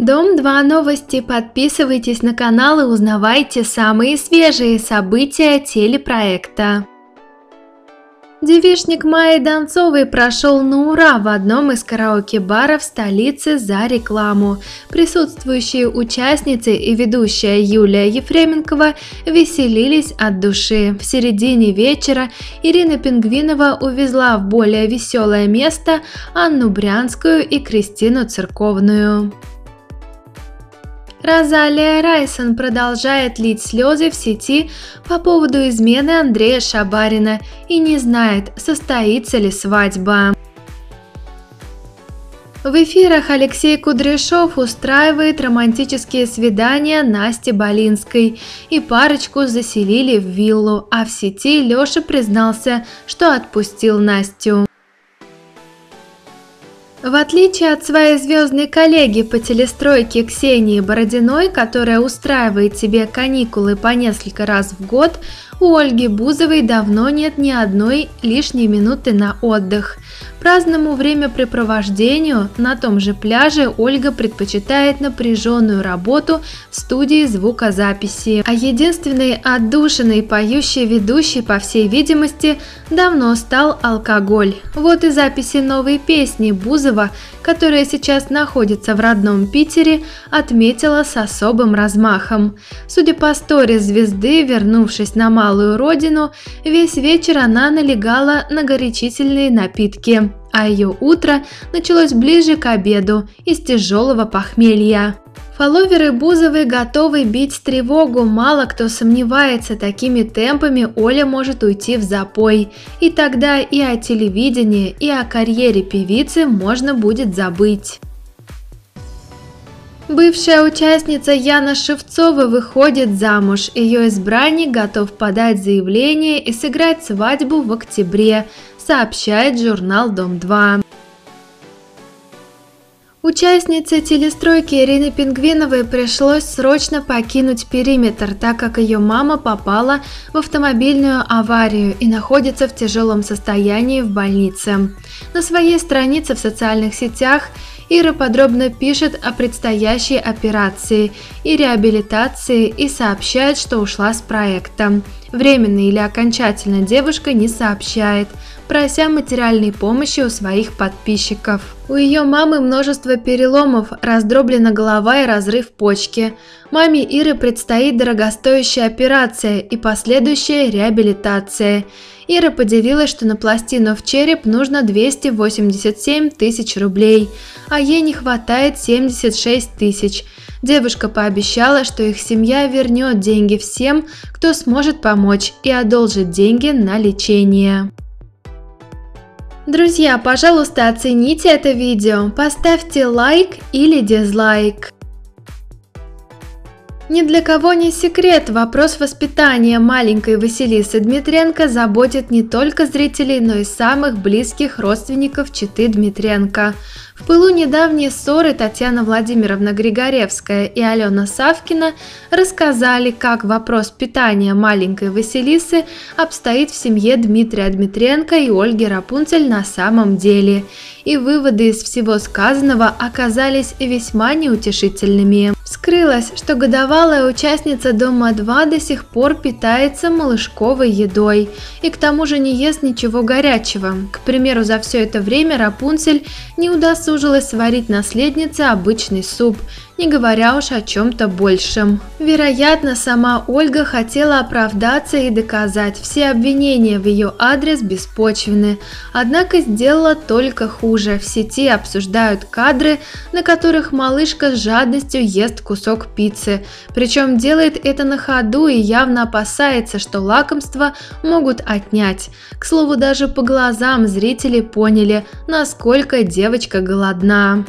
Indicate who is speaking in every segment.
Speaker 1: Дом 2 новости. Подписывайтесь на канал и узнавайте самые свежие события телепроекта. Девишник Майи Донцовой прошел на ура в одном из караоке-баров столицы за рекламу. Присутствующие участницы и ведущая Юлия Ефременкова веселились от души. В середине вечера Ирина Пингвинова увезла в более веселое место Анну Брянскую и Кристину Церковную. Розалия Райсон продолжает лить слезы в сети по поводу измены Андрея Шабарина и не знает, состоится ли свадьба. В эфирах Алексей Кудряшов устраивает романтические свидания Насте Болинской, и парочку заселили в виллу, а в сети Лёша признался, что отпустил Настю. В отличие от своей звездной коллеги по телестройке Ксении Бородиной, которая устраивает себе каникулы по несколько раз в год, у Ольги Бузовой давно нет ни одной лишней минуты на отдых. Праздному времяпрепровождению на том же пляже Ольга предпочитает напряженную работу в студии звукозаписи, а единственной отдушиной поющей ведущей, по всей видимости, давно стал алкоголь. Вот и записи новой песни Бузова, которая сейчас находится в родном Питере, отметила с особым размахом. Судя по сторе звезды, вернувшись на малую родину, весь вечер она налегала на горячительные напитки а ее утро началось ближе к обеду из тяжелого похмелья. Фолловеры Бузовой готовы бить тревогу, мало кто сомневается, такими темпами Оля может уйти в запой. И тогда и о телевидении, и о карьере певицы можно будет забыть. Бывшая участница Яна Шевцова выходит замуж. Ее избранник готов подать заявление и сыграть свадьбу в октябре сообщает журнал «Дом-2». Участнице телестройки Ирине Пингвиновой пришлось срочно покинуть периметр, так как ее мама попала в автомобильную аварию и находится в тяжелом состоянии в больнице. На своей странице в социальных сетях Ира подробно пишет о предстоящей операции и реабилитации и сообщает, что ушла с проекта. Временно или окончательно девушка не сообщает – прося материальной помощи у своих подписчиков. У ее мамы множество переломов, раздроблена голова и разрыв почки. Маме Иры предстоит дорогостоящая операция и последующая реабилитация. Ира поделилась, что на пластину в череп нужно 287 тысяч рублей, а ей не хватает 76 тысяч. Девушка пообещала, что их семья вернет деньги всем, кто сможет помочь и одолжит деньги на лечение. Друзья, пожалуйста, оцените это видео, поставьте лайк или дизлайк. Ни для кого не секрет, вопрос воспитания маленькой Василисы Дмитренко заботит не только зрителей, но и самых близких родственников Читы Дмитренко. В пылу недавней ссоры Татьяна Владимировна Григоревская и Алена Савкина рассказали, как вопрос питания маленькой Василисы обстоит в семье Дмитрия Дмитренко и Ольги Рапунцель на самом деле. И выводы из всего сказанного оказались весьма неутешительными. Вскрылось, что годовалая участница Дома-2 до сих пор питается малышковой едой и к тому же не ест ничего горячего. К примеру, за все это время Рапунцель не удосужилась удосужилась сварить наследнице обычный суп, не говоря уж о чем-то большем. Вероятно, сама Ольга хотела оправдаться и доказать, все обвинения в ее адрес беспочвены, однако сделала только хуже. В сети обсуждают кадры, на которых малышка с жадностью ест кусок пиццы, причем делает это на ходу и явно опасается, что лакомство могут отнять. К слову, даже по глазам зрители поняли, насколько девочка голодна.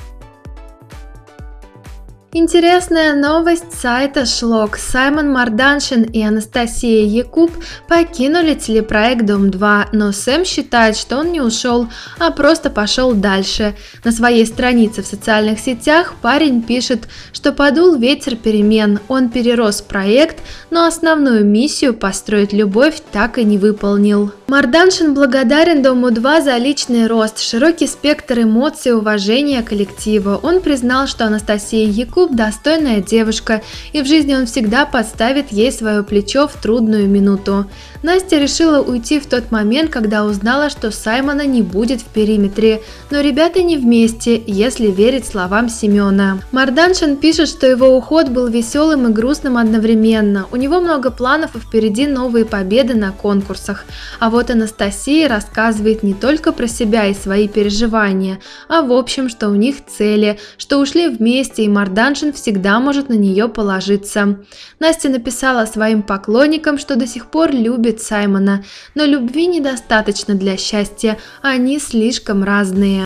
Speaker 1: Интересная новость сайта Шлок. Саймон Марданшин и Анастасия Якуб покинули телепроект «Дом-2», но Сэм считает, что он не ушел, а просто пошел дальше. На своей странице в социальных сетях парень пишет, что подул ветер перемен, он перерос проект, но основную миссию построить любовь так и не выполнил. Марданшин благодарен Дому-2 за личный рост, широкий спектр эмоций, уважения коллектива. Он признал, что Анастасия Якуб Якуб достойная девушка, и в жизни он всегда подставит ей свое плечо в трудную минуту. Настя решила уйти в тот момент, когда узнала, что Саймона не будет в периметре, но ребята не вместе, если верить словам Семена. Марданшин пишет, что его уход был веселым и грустным одновременно. У него много планов и впереди новые победы на конкурсах. А вот Анастасия рассказывает не только про себя и свои переживания, а в общем, что у них цели, что ушли вместе и Марданшин всегда может на нее положиться. Настя написала своим поклонникам, что до сих пор любит Саймона, но любви недостаточно для счастья, они слишком разные.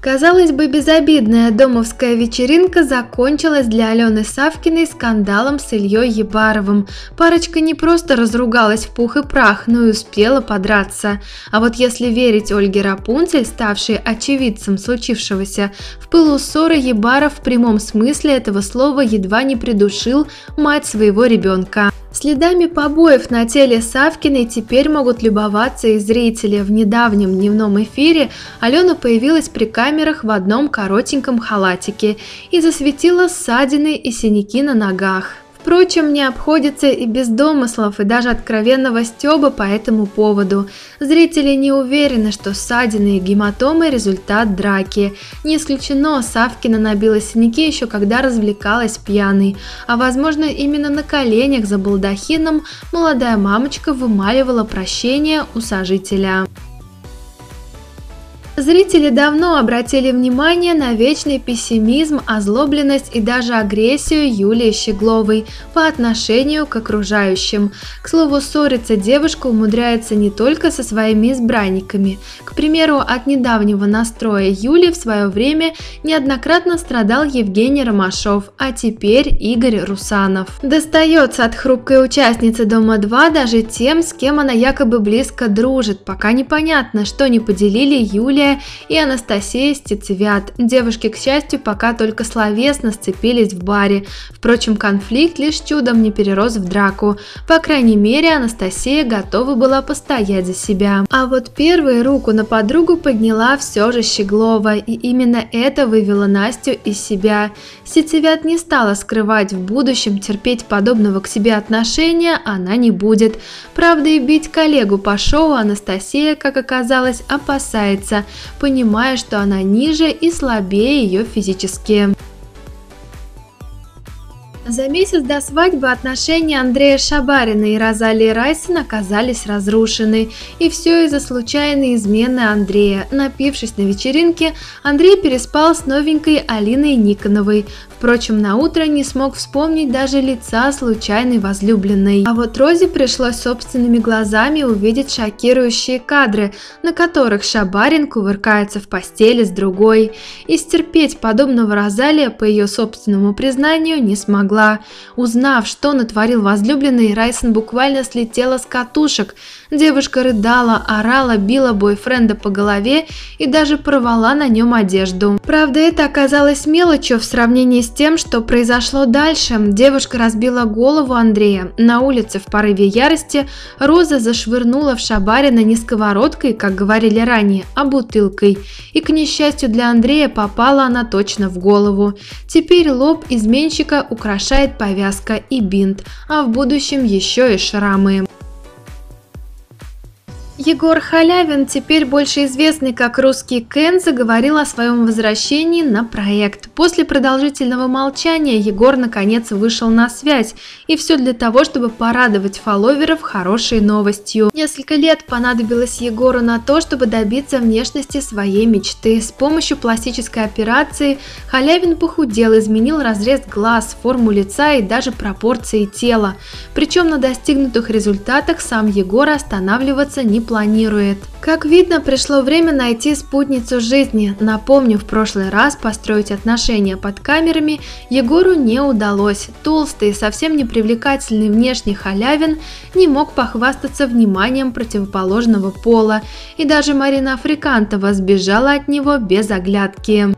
Speaker 1: Казалось бы, безобидная домовская вечеринка закончилась для Алены Савкиной скандалом с Ильей Ебаровым. Парочка не просто разругалась в пух и прах, но и успела подраться. А вот если верить Ольге Рапунцель, ставшей очевидцем случившегося, в пылу ссоры Ебаров в прямом смысле этого слова едва не придушил мать своего ребенка. Следами побоев на теле Савкиной теперь могут любоваться и зрители. В недавнем дневном эфире Алена появилась при камерах в одном коротеньком халатике и засветила ссадины и синяки на ногах. Впрочем, не обходится и без домыслов и даже откровенного стёба по этому поводу. Зрители не уверены, что ссадины и гематомы – результат драки. Не исключено, Савкина набила синяки еще когда развлекалась пьяной, а возможно именно на коленях за балдахином молодая мамочка вымаливала прощение у сожителя. Зрители давно обратили внимание на вечный пессимизм, озлобленность и даже агрессию Юлии Щегловой по отношению к окружающим. К слову, ссориться девушка умудряется не только со своими избранниками. К примеру, от недавнего настроя Юли в свое время неоднократно страдал Евгений Ромашов, а теперь Игорь Русанов. Достается от хрупкой участницы Дома-2 даже тем, с кем она якобы близко дружит, пока непонятно, что не поделили Юлия и Анастасия Стецевят. Девушки, к счастью, пока только словесно сцепились в баре. Впрочем, конфликт лишь чудом не перерос в драку. По крайней мере, Анастасия готова была постоять за себя. А вот первую руку на подругу подняла все же Щеглова, и именно это вывело Настю из себя. Сетевят не стала скрывать в будущем, терпеть подобного к себе отношения она не будет. Правда, и бить коллегу по шоу Анастасия, как оказалось, опасается, понимая, что она ниже и слабее ее физически. За месяц до свадьбы отношения Андрея Шабарина и Розалии Райсон оказались разрушены. И все из-за случайной измены Андрея. Напившись на вечеринке, Андрей переспал с новенькой Алиной Никоновой. Впрочем, на утро не смог вспомнить даже лица случайной возлюбленной. А вот Розе пришлось собственными глазами увидеть шокирующие кадры, на которых Шабарин кувыркается в постели с другой. И стерпеть подобного Розалия, по ее собственному признанию, не смогла. Узнав, что натворил возлюбленный, Райсон буквально слетела с катушек. Девушка рыдала, орала, била бойфренда по голове и даже порвала на нем одежду. Правда, это оказалось мелочью в сравнении с тем, что произошло дальше. Девушка разбила голову Андрея. На улице в порыве ярости Роза зашвырнула в Шабарина не сковородкой, как говорили ранее, а бутылкой. И, к несчастью для Андрея, попала она точно в голову. Теперь лоб изменщика украшает повязка и бинт, а в будущем еще и шрамы. Егор Халявин, теперь больше известный как русский Кен, заговорил о своем возвращении на проект. После продолжительного молчания Егор наконец вышел на связь, и все для того, чтобы порадовать фолловеров хорошей новостью. Несколько лет понадобилось Егору на то, чтобы добиться внешности своей мечты. С помощью пластической операции Халявин похудел, изменил разрез глаз, форму лица и даже пропорции тела. Причем на достигнутых результатах сам Егор останавливаться не планирует. Как видно, пришло время найти спутницу жизни. Напомню, в прошлый раз построить отношения под камерами Егору не удалось. Толстый, совсем не привлекательный внешний халявин не мог похвастаться вниманием противоположного пола, и даже Марина Африкантова сбежала от него без оглядки.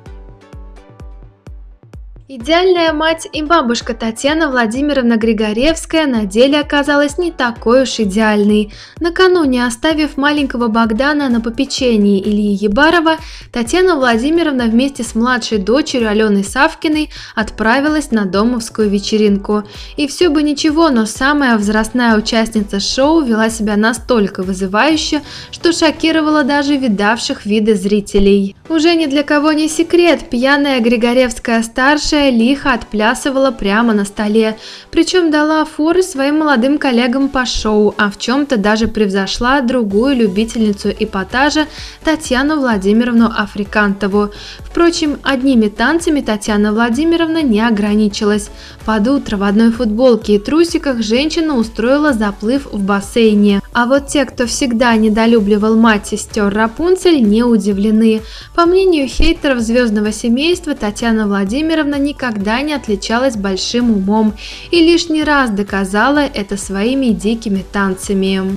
Speaker 1: Идеальная мать и бабушка Татьяна Владимировна Григоревская на деле оказалась не такой уж идеальной. Накануне, оставив маленького Богдана на попечении Ильи Ебарова, Татьяна Владимировна вместе с младшей дочерью Аленой Савкиной отправилась на домовскую вечеринку. И все бы ничего, но самая возрастная участница шоу вела себя настолько вызывающе, что шокировала даже видавших виды зрителей. Уже ни для кого не секрет, пьяная Григоревская старшая которая лихо отплясывала прямо на столе, причем дала форы своим молодым коллегам по шоу, а в чем-то даже превзошла другую любительницу эпатажа Татьяну Владимировну Африкантову. Впрочем, одними танцами Татьяна Владимировна не ограничилась. Под утро в одной футболке и трусиках женщина устроила заплыв в бассейне. А вот те, кто всегда недолюбливал мать сестер Рапунцель, не удивлены. По мнению хейтеров звездного семейства, Татьяна Владимировна никогда не отличалась большим умом и лишний раз доказала это своими дикими танцами.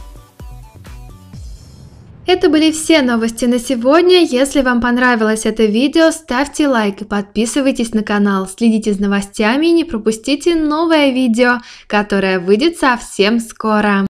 Speaker 1: Это были все новости на сегодня. Если вам понравилось это видео, ставьте лайк и подписывайтесь на канал. Следите за новостями и не пропустите новое видео, которое выйдет совсем скоро.